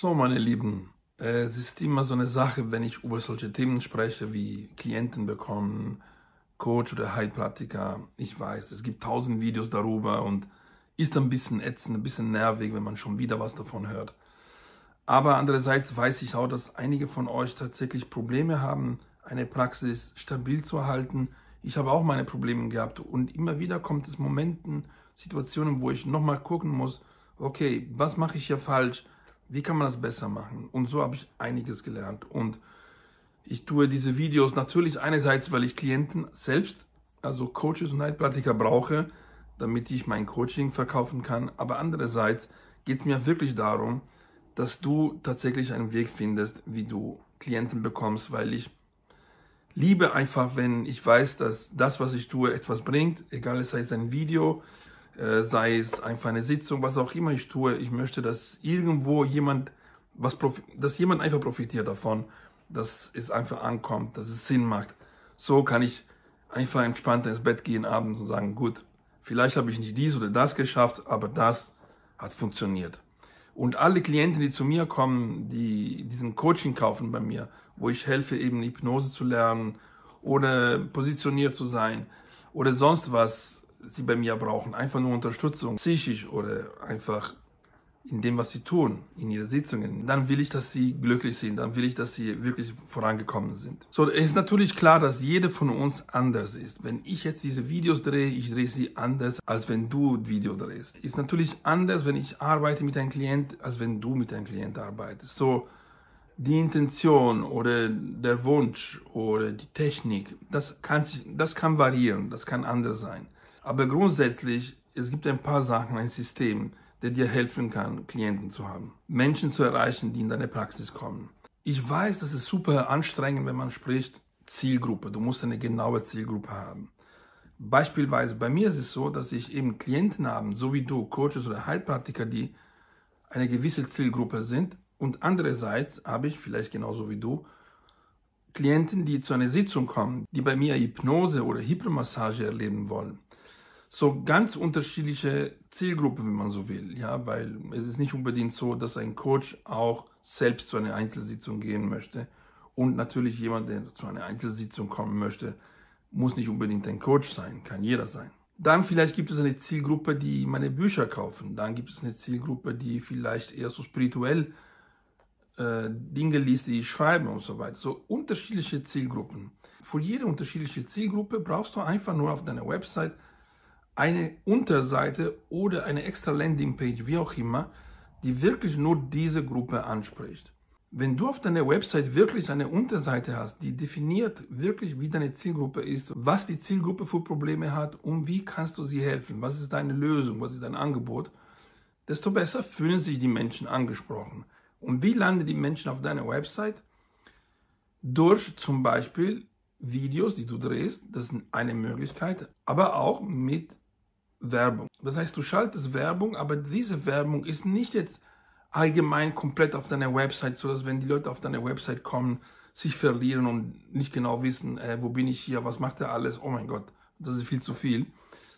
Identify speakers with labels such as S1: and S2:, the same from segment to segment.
S1: So, meine Lieben, es ist immer so eine Sache, wenn ich über solche Themen spreche, wie Klienten bekommen, Coach oder Heilpraktiker. Ich weiß, es gibt tausend Videos darüber und ist ein bisschen ätzend, ein bisschen nervig, wenn man schon wieder was davon hört. Aber andererseits weiß ich auch, dass einige von euch tatsächlich Probleme haben, eine Praxis stabil zu halten. Ich habe auch meine Probleme gehabt und immer wieder kommt es Momenten, Situationen, wo ich nochmal gucken muss, okay, was mache ich hier falsch? Wie kann man das besser machen? Und so habe ich einiges gelernt. Und ich tue diese Videos natürlich einerseits, weil ich Klienten selbst, also Coaches und Heilpraktiker brauche, damit ich mein Coaching verkaufen kann. Aber andererseits geht es mir wirklich darum, dass du tatsächlich einen Weg findest, wie du Klienten bekommst, weil ich liebe einfach, wenn ich weiß, dass das, was ich tue, etwas bringt, egal es sei ein Video, äh, sei es einfach eine Sitzung, was auch immer ich tue. Ich möchte, dass irgendwo jemand was dass jemand einfach profitiert davon, dass es einfach ankommt, dass es Sinn macht. So kann ich einfach entspannt ins Bett gehen abends und sagen, gut, vielleicht habe ich nicht dies oder das geschafft, aber das hat funktioniert. Und alle Klienten, die zu mir kommen, die diesen Coaching kaufen bei mir, wo ich helfe, eben Hypnose zu lernen oder positioniert zu sein oder sonst was, sie bei mir brauchen, einfach nur Unterstützung, psychisch oder einfach in dem, was sie tun, in ihren Sitzungen, dann will ich, dass sie glücklich sind, dann will ich, dass sie wirklich vorangekommen sind. So, es ist natürlich klar, dass jeder von uns anders ist. Wenn ich jetzt diese Videos drehe, ich drehe sie anders, als wenn du Video drehst. Ist natürlich anders, wenn ich arbeite mit einem Klient, als wenn du mit einem Klient arbeitest. So, die Intention oder der Wunsch oder die Technik, das kann, das kann variieren, das kann anders sein. Aber grundsätzlich, es gibt ein paar Sachen, ein System, der dir helfen kann, Klienten zu haben. Menschen zu erreichen, die in deine Praxis kommen. Ich weiß, das ist super anstrengend, wenn man spricht, Zielgruppe. Du musst eine genaue Zielgruppe haben. Beispielsweise bei mir ist es so, dass ich eben Klienten habe, so wie du, Coaches oder Heilpraktiker, die eine gewisse Zielgruppe sind. Und andererseits habe ich, vielleicht genauso wie du, Klienten, die zu einer Sitzung kommen, die bei mir Hypnose oder Hypnomassage erleben wollen so ganz unterschiedliche Zielgruppen, wenn man so will, ja, weil es ist nicht unbedingt so, dass ein Coach auch selbst zu einer Einzelsitzung gehen möchte und natürlich jemand, der zu einer Einzelsitzung kommen möchte, muss nicht unbedingt ein Coach sein, kann jeder sein. Dann vielleicht gibt es eine Zielgruppe, die meine Bücher kaufen. Dann gibt es eine Zielgruppe, die vielleicht eher so spirituell äh, Dinge liest, die ich schreibe und so weiter. So unterschiedliche Zielgruppen. Für jede unterschiedliche Zielgruppe brauchst du einfach nur auf deiner Website eine Unterseite oder eine extra Landingpage, wie auch immer, die wirklich nur diese Gruppe anspricht. Wenn du auf deiner Website wirklich eine Unterseite hast, die definiert wirklich, wie deine Zielgruppe ist, was die Zielgruppe für Probleme hat und wie kannst du sie helfen, was ist deine Lösung, was ist dein Angebot, desto besser fühlen sich die Menschen angesprochen. Und wie landen die Menschen auf deiner Website? Durch zum Beispiel Videos, die du drehst, das ist eine Möglichkeit, aber auch mit Werbung. Das heißt, du schaltest Werbung, aber diese Werbung ist nicht jetzt allgemein komplett auf deiner Website, so dass wenn die Leute auf deine Website kommen, sich verlieren und nicht genau wissen, äh, wo bin ich hier, was macht er alles, oh mein Gott, das ist viel zu viel,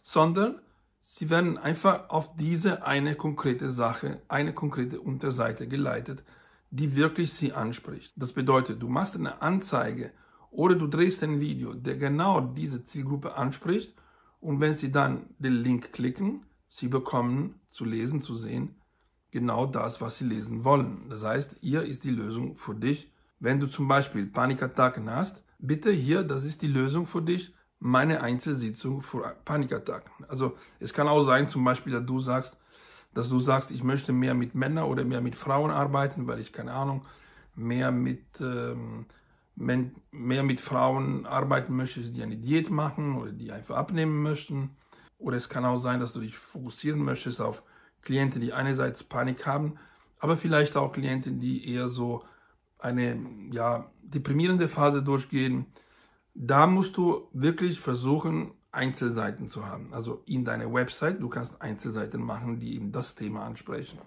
S1: sondern sie werden einfach auf diese eine konkrete Sache, eine konkrete Unterseite geleitet, die wirklich sie anspricht. Das bedeutet, du machst eine Anzeige oder du drehst ein Video, der genau diese Zielgruppe anspricht und wenn Sie dann den Link klicken, Sie bekommen zu lesen, zu sehen, genau das, was Sie lesen wollen. Das heißt, hier ist die Lösung für dich. Wenn du zum Beispiel Panikattacken hast, bitte hier, das ist die Lösung für dich, meine Einzelsitzung für Panikattacken. Also es kann auch sein, zum Beispiel, dass du sagst, dass du sagst, ich möchte mehr mit Männern oder mehr mit Frauen arbeiten, weil ich keine Ahnung, mehr mit ähm, mehr mit Frauen arbeiten möchtest, die eine Diät machen oder die einfach abnehmen möchten. Oder es kann auch sein, dass du dich fokussieren möchtest auf Klienten, die einerseits Panik haben, aber vielleicht auch Klienten, die eher so eine ja, deprimierende Phase durchgehen. Da musst du wirklich versuchen, Einzelseiten zu haben. Also in deiner Website, du kannst Einzelseiten machen, die eben das Thema ansprechen.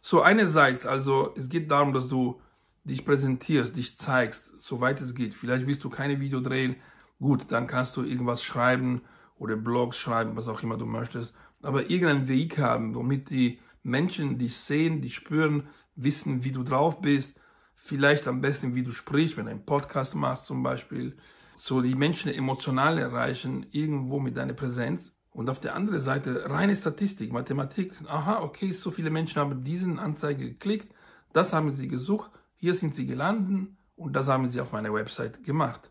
S1: So einerseits, also es geht darum, dass du dich präsentierst, dich zeigst, soweit es geht. Vielleicht willst du keine Video drehen, gut, dann kannst du irgendwas schreiben oder Blogs schreiben, was auch immer du möchtest. Aber irgendeinen Weg haben, womit die Menschen dich sehen, dich spüren, wissen, wie du drauf bist, vielleicht am besten, wie du sprichst, wenn du einen Podcast machst zum Beispiel. So die Menschen emotional erreichen, irgendwo mit deiner Präsenz. Und auf der anderen Seite reine Statistik, Mathematik. Aha, okay, so viele Menschen haben diesen Anzeige geklickt, das haben sie gesucht, hier sind sie gelandet und das haben sie auf meiner Website gemacht.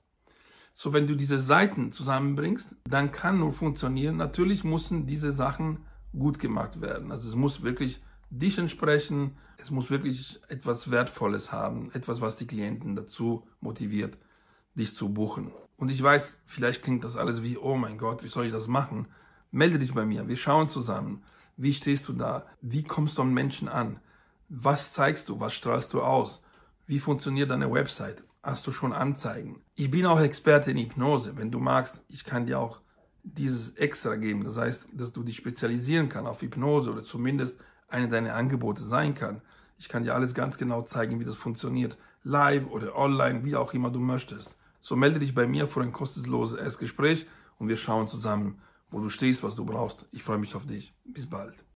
S1: So, wenn du diese Seiten zusammenbringst, dann kann nur funktionieren. Natürlich müssen diese Sachen gut gemacht werden. Also es muss wirklich dich entsprechen. Es muss wirklich etwas Wertvolles haben, etwas, was die Klienten dazu motiviert, dich zu buchen. Und ich weiß, vielleicht klingt das alles wie, oh mein Gott, wie soll ich das machen? Melde dich bei mir, wir schauen zusammen. Wie stehst du da? Wie kommst du an Menschen an? Was zeigst du? Was strahlst du aus? Wie funktioniert deine Website? Hast du schon Anzeigen? Ich bin auch Experte in Hypnose. Wenn du magst, ich kann dir auch dieses extra geben. Das heißt, dass du dich spezialisieren kannst auf Hypnose oder zumindest eine deiner Angebote sein kann. Ich kann dir alles ganz genau zeigen, wie das funktioniert. Live oder online, wie auch immer du möchtest. So melde dich bei mir für ein kostenloses Erstgespräch und wir schauen zusammen, wo du stehst, was du brauchst. Ich freue mich auf dich. Bis bald.